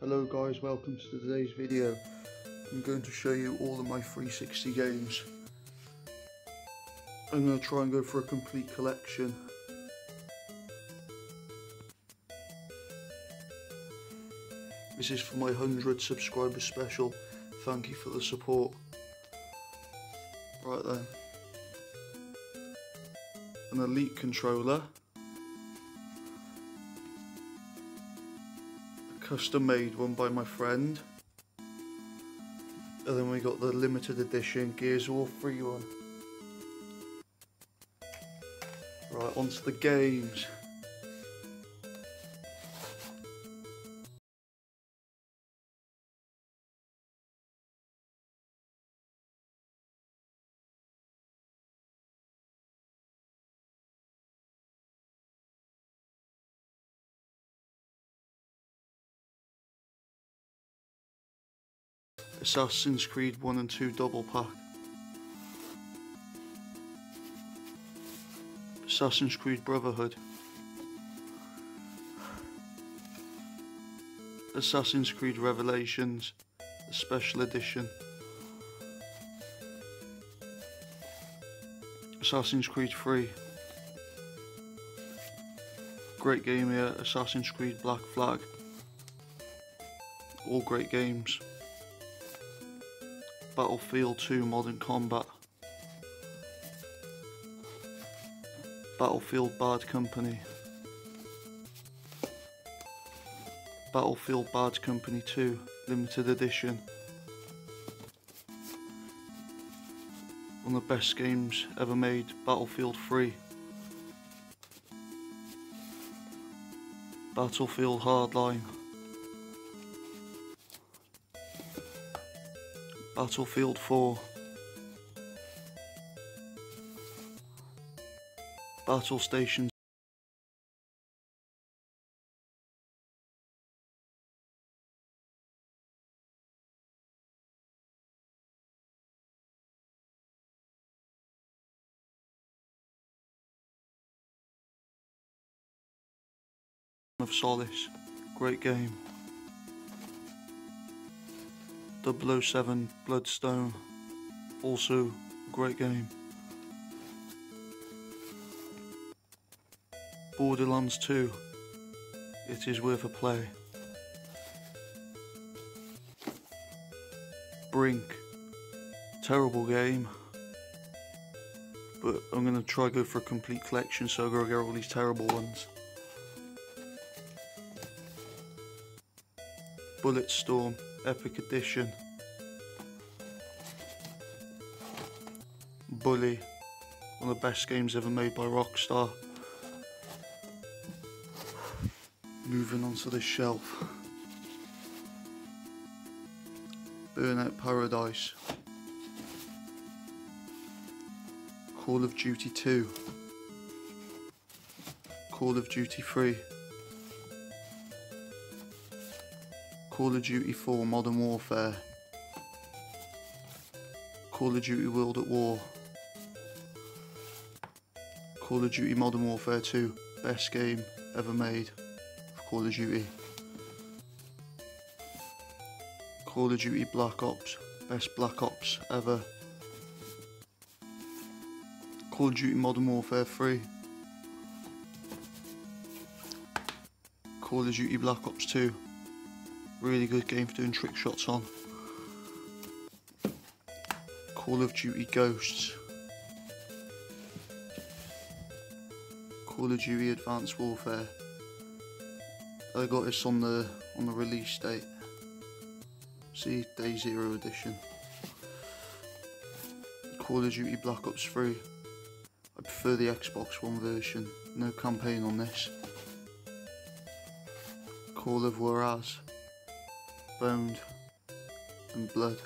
Hello guys, welcome to today's video. I'm going to show you all of my 360 games. I'm going to try and go for a complete collection. This is for my 100 subscriber special. Thank you for the support. Right then. An Elite controller. Custom made one by my friend. And then we got the limited edition Gears of War 3 one. Right, onto the games. Assassin's Creed 1 and 2 double pack. Assassin's Creed Brotherhood. Assassin's Creed Revelations, special edition. Assassin's Creed 3. Great game here, Assassin's Creed Black Flag. All great games. Battlefield 2 Modern Combat, Battlefield Bad Company, Battlefield Bad Company 2 Limited Edition. One of the best games ever made, Battlefield 3. Battlefield Hardline. Battlefield 4 Battle Stations of Solace, great game. 007 Bloodstone, also great game. Borderlands 2, it is worth a play. Brink, terrible game, but I'm going to try go for a complete collection so I go get all these terrible ones. Bulletstorm, Epic Edition. Bully, one of the best games ever made by Rockstar. Moving on to the shelf. Burnout Paradise. Call of Duty 2. Call of Duty 3. Call of Duty 4 Modern Warfare, Call of Duty World at War, Call of Duty Modern Warfare 2, best game ever made Call of Duty, Call of Duty Black Ops, best Black Ops ever, Call of Duty Modern Warfare 3, Call of Duty Black Ops 2, Really good game for doing trick shots on. Call of Duty Ghosts. Call of Duty Advanced Warfare. I got this on the on the release date. See Day Zero edition. Call of Duty Black Ops 3. I prefer the Xbox One version. No campaign on this. Call of Juarez Bound in Blood.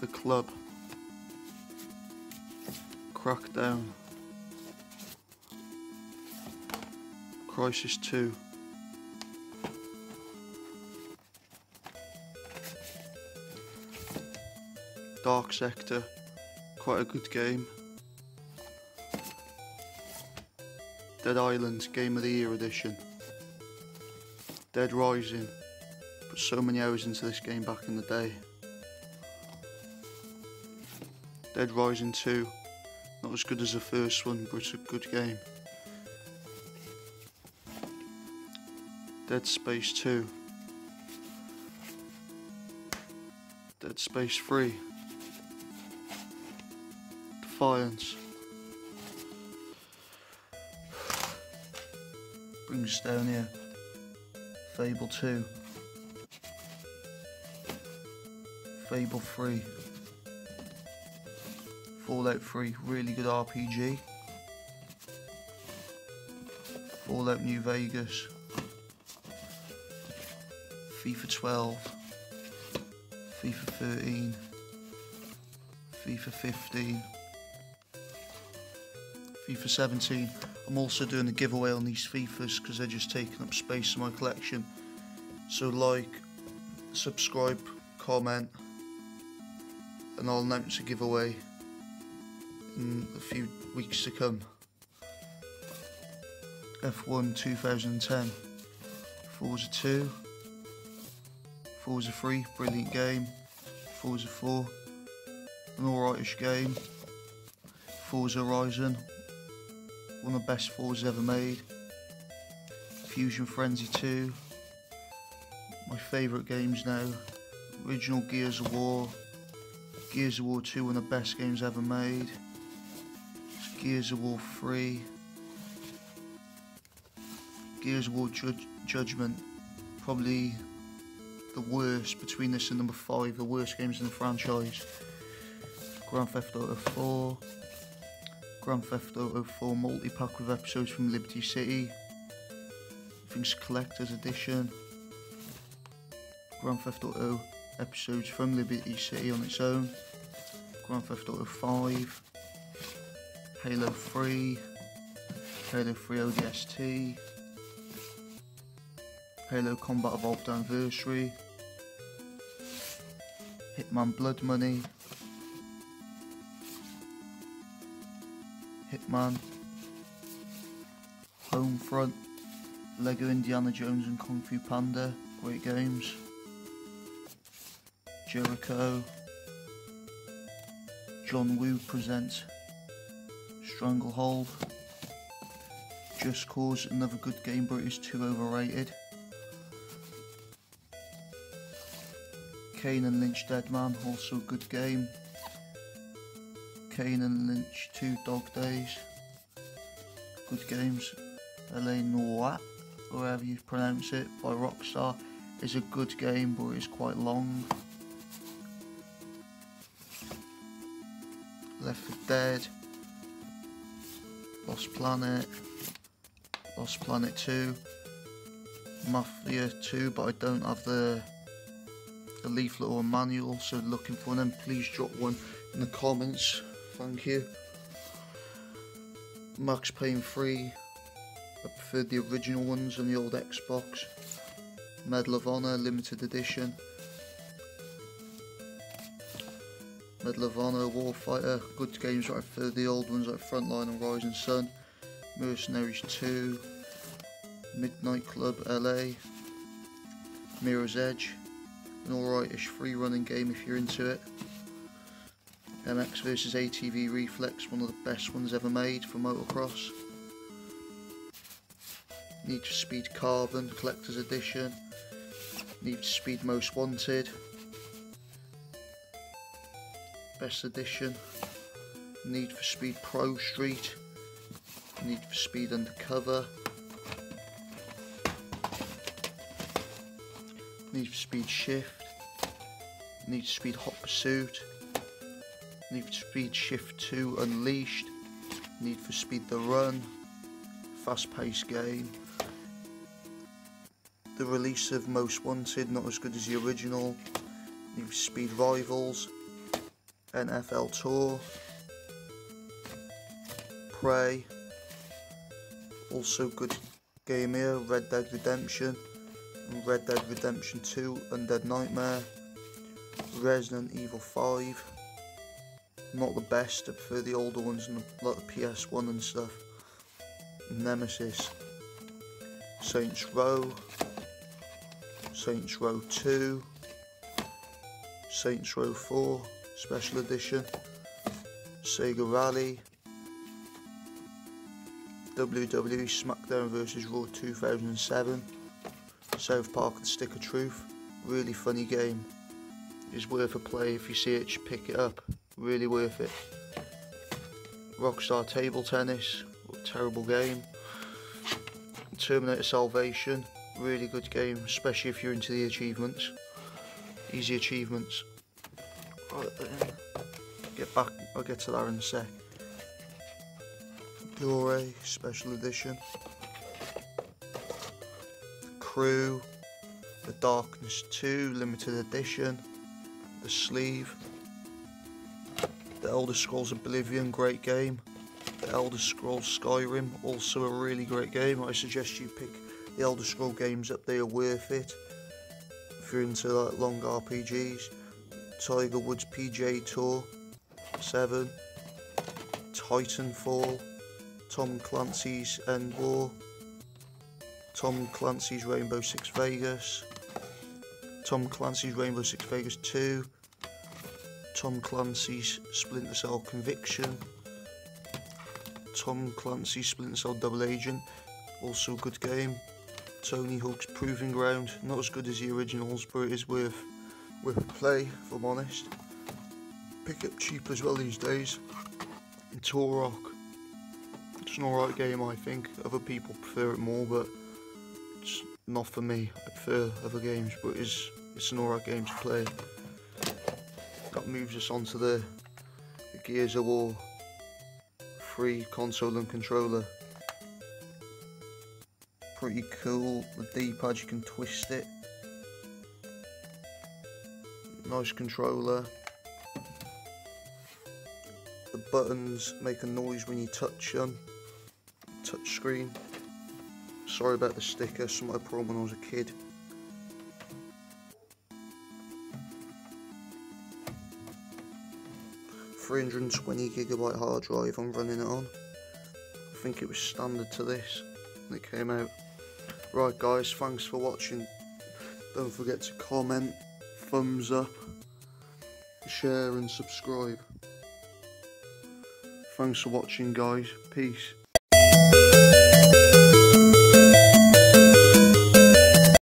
The club. Crackdown. Crysis 2. Dark Sector. Quite a good game. Dead Island Game of the Year edition. Dead Rising. Put so many hours into this game back in the day. Dead Rising 2. Not as good as the first one, but it's a good game. Dead Space 2. Dead Space 3. Defiance. Brings down here. Fable 2. Fable 3. Fallout 3, really good RPG. Fallout New Vegas. FIFA 12. FIFA 13. FIFA 15. FIFA 17. I'm also doing a giveaway on these FIFAs because they're just taking up space in my collection. So like, subscribe, comment, and I'll announce a giveaway in a few weeks to come. F1 2010, Forza 2, Forza 3, brilliant game, Forza 4, an alrightish game, Forza Horizon, one of the best fours ever made, Fusion Frenzy 2, my favourite games now, original Gears of War, Gears of War 2, one of the best games ever made, Gears of War 3, Gears of War Judge Judgment, probably the worst between this and number 5, the worst games in the franchise. Grand Theft Auto 4, Grand Theft Auto 4 multi-pack with episodes from Liberty City, Things Collector's Edition, Grand Theft Auto episodes from Liberty City on its own, Grand Theft Auto 5, Halo 3, Halo 3 ODST, Halo Combat Evolved Anniversary, Hitman Blood Money, Hitman, Homefront, Lego Indiana Jones and Kung Fu Panda, great games, Jericho, John Woo presents Stranglehold. Just Cause, another good game, but it's too overrated. Kane and Lynch Dead Man, also a good game. Kane and Lynch 2 Dog Days. Good games. LA Noire, however you pronounce it, by Rockstar, is a good game, but it's quite long. Left 4 Dead. Lost Planet, Lost Planet 2, Mafia 2, but I don't have the, the leaflet or manual, so looking for them, please drop one in the comments, thank you. Max Payne 3, I prefer the original ones on the old Xbox. Medal of Honor limited edition. Medal of Honor, Warfighter, good games right for the old ones like Frontline and Rising Sun, Mercenaries 2, Midnight Club LA, Mirror's Edge, an alrightish free running game if you're into it. MX vs ATV Reflex, one of the best ones ever made for motocross. Need for Speed Carbon, Collector's Edition. Need for Speed Most Wanted, Best Edition, Need for Speed Pro Street, Need for Speed Undercover, Need for Speed Shift, Need for Speed Hot Pursuit, Need for Speed Shift 2 Unleashed, Need for Speed The Run, fast paced game. The release of Most Wanted, not as good as the original. Need for Speed Rivals, NFL Tour, Prey, also good game here, Red Dead Redemption, Red Dead Redemption 2, Undead Nightmare, Resident Evil 5, not the best, I prefer the older ones and like the PS1 and stuff, Nemesis, Saints Row, Saints Row 2, Saints Row 4 Special Edition, Sega Rally, WWE SmackDown vs Raw 2007, South Park The Stick of Truth, really funny game, is worth a play if you see it just pick it up, really worth it. Rockstar Table Tennis, terrible game. Terminator Salvation, really good game, especially if you're into the achievements. Easy achievements. Get back, I'll get to that in a sec. Special Edition. Crew, The Darkness 2 Limited Edition, The Sleeve, The Elder Scrolls Oblivion, great game. The Elder Scrolls Skyrim, also a really great game. I suggest you pick the Elder Scroll games up, they are worth it. If you're into like long RPGs, Tiger Woods PGA Tour 7, Titanfall, Tom Clancy's EndWar, Tom Clancy's Rainbow Six Vegas, Tom Clancy's Rainbow Six Vegas 2, Tom Clancy's Splinter Cell Conviction, Tom Clancy's Splinter Cell Double Agent, also a good game. Tony Hawk's Proving Ground, not as good as the originals, but it is worth worth a play, if I'm honest. Pick up cheap as well these days. And Turok, it's an alright game I think. Other people prefer it more, but it's not for me. I prefer other games, but it's it's an alright game to play. That moves us on to the, the Gears of War free console and controller. Pretty cool, the D-pad you can twist it. Nice controller. The buttons make a noise when you touch them. Touch screen. Sorry about the sticker, something I put on when I was a kid. 320 gigabyte hard drive I'm running it on. I think it was standard to this when it came out. Right guys, thanks for watching. Don't forget to comment, thumbs up, share and subscribe. Thanks for watching guys. Peace.